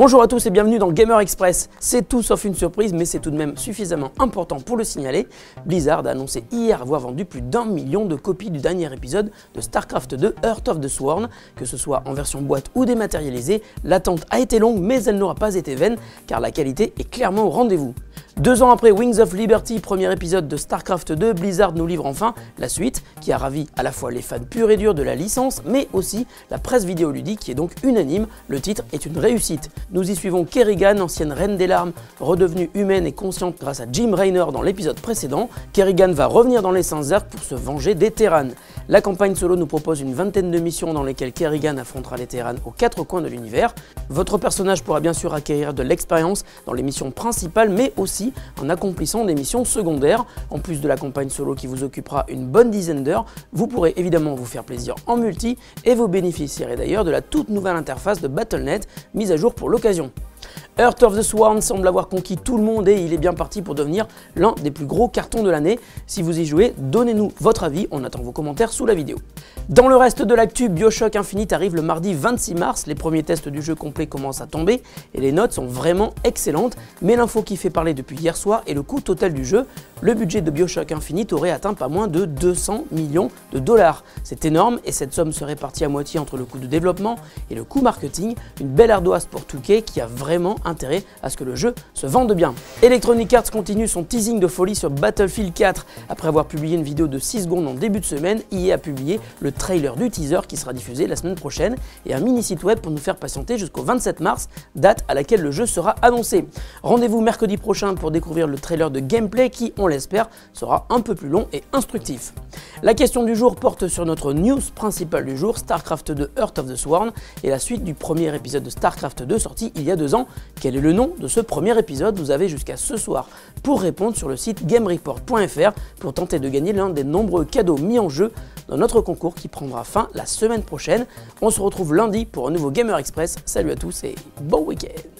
Bonjour à tous et bienvenue dans Gamer Express. C'est tout sauf une surprise, mais c'est tout de même suffisamment important pour le signaler. Blizzard a annoncé hier avoir vendu plus d'un million de copies du dernier épisode de StarCraft 2 Heart of the Sworn. Que ce soit en version boîte ou dématérialisée, l'attente a été longue, mais elle n'aura pas été vaine, car la qualité est clairement au rendez-vous. Deux ans après Wings of Liberty, premier épisode de StarCraft 2, Blizzard nous livre enfin la suite, qui a ravi à la fois les fans purs et durs de la licence, mais aussi la presse vidéoludique qui est donc unanime, le titre est une réussite. Nous y suivons Kerrigan, ancienne reine des larmes, redevenue humaine et consciente grâce à Jim Raynor dans l'épisode précédent. Kerrigan va revenir dans les Saints pour se venger des Terrans. La campagne solo nous propose une vingtaine de missions dans lesquelles Kerrigan affrontera les Terrans aux quatre coins de l'univers. Votre personnage pourra bien sûr acquérir de l'expérience dans les missions principales, mais aussi en accomplissant des missions secondaires. En plus de la campagne solo qui vous occupera une bonne dizaine d'heures, vous pourrez évidemment vous faire plaisir en multi et vous bénéficierez d'ailleurs de la toute nouvelle interface de Battle.net mise à jour pour l'occasion. Earth of the Sworn semble avoir conquis tout le monde et il est bien parti pour devenir l'un des plus gros cartons de l'année. Si vous y jouez, donnez-nous votre avis, on attend vos commentaires sous la vidéo. Dans le reste de l'actu, Bioshock Infinite arrive le mardi 26 mars, les premiers tests du jeu complet commencent à tomber et les notes sont vraiment excellentes, mais l'info qui fait parler depuis hier soir est le coût total du jeu. Le budget de Bioshock Infinite aurait atteint pas moins de 200 millions de dollars. C'est énorme et cette somme se répartit à moitié entre le coût de développement et le coût marketing, une belle ardoise pour Touquet qui a vraiment intérêt à ce que le jeu se vende bien. Electronic Arts continue son teasing de folie sur Battlefield 4. Après avoir publié une vidéo de 6 secondes en début de semaine, EA a publié le trailer du teaser qui sera diffusé la semaine prochaine et un mini site web pour nous faire patienter jusqu'au 27 mars, date à laquelle le jeu sera annoncé. Rendez-vous mercredi prochain pour découvrir le trailer de gameplay qui, on l'espère, sera un peu plus long et instructif. La question du jour porte sur notre news principale du jour, StarCraft 2 Heart of the Sworn et la suite du premier épisode de StarCraft 2 sorti il y a deux ans. Quel est le nom de ce premier épisode? Vous avez jusqu'à ce soir pour répondre sur le site gamereport.fr pour tenter de gagner l'un des nombreux cadeaux mis en jeu dans notre concours qui prendra fin la semaine prochaine. On se retrouve lundi pour un nouveau Gamer Express. Salut à tous et bon week-end